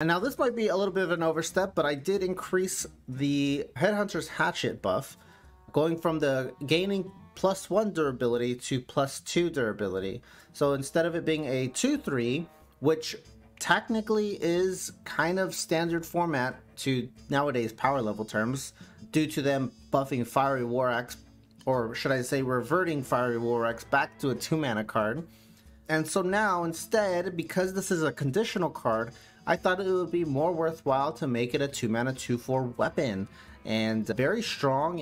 And now this might be a little bit of an overstep, but I did increase the Headhunter's Hatchet buff, going from the gaining plus one durability to plus two durability. So instead of it being a 2-3, which technically is kind of standard format to nowadays power level terms, due to them buffing Fiery War Axe, or should I say reverting Fiery War Axe back to a 2 mana card. And so now instead, because this is a conditional card, I thought it would be more worthwhile to make it a 2 mana 2 4 weapon. And very strong